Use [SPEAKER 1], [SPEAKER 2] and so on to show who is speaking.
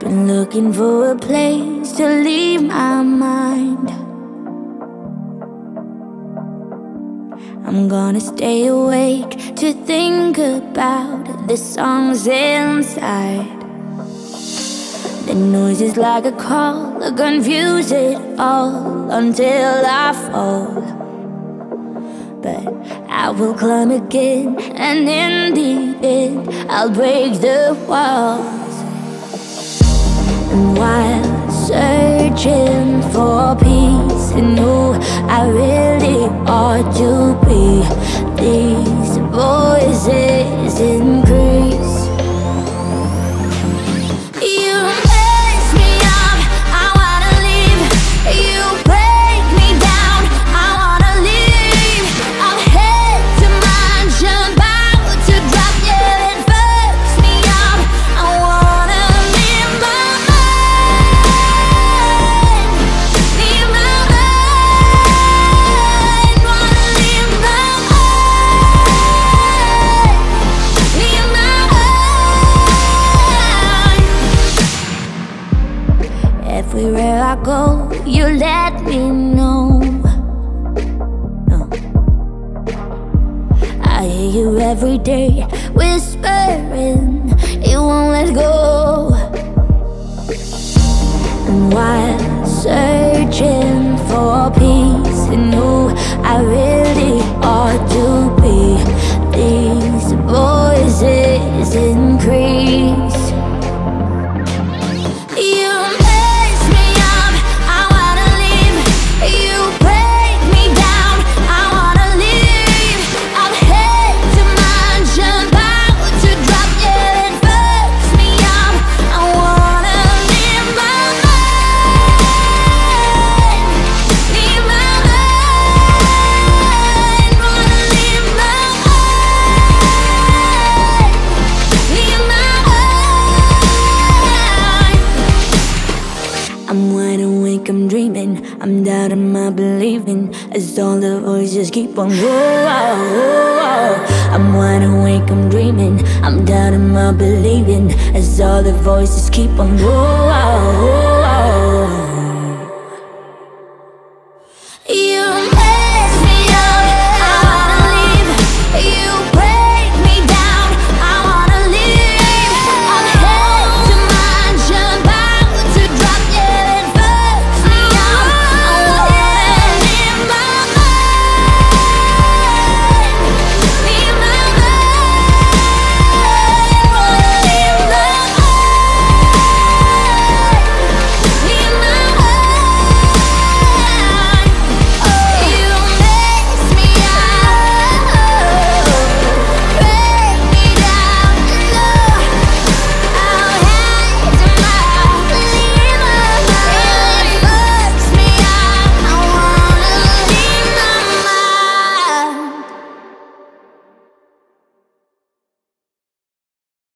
[SPEAKER 1] Been looking for a place to leave my mind. I'm gonna stay awake to think about the songs inside. The noise is like a call, I confuse it all until I fall. But I will climb again, and in the end, I'll break the walls. I really ought to Everywhere I go, you let me know. No. I hear you every day whispering, you won't let go. And while searching for peace and who I really I'm wide awake, I'm dreaming, I'm doubting my believing as all the voices keep on going. I'm wide awake, I'm dreaming, I'm doubting my believing as all the voices keep on going.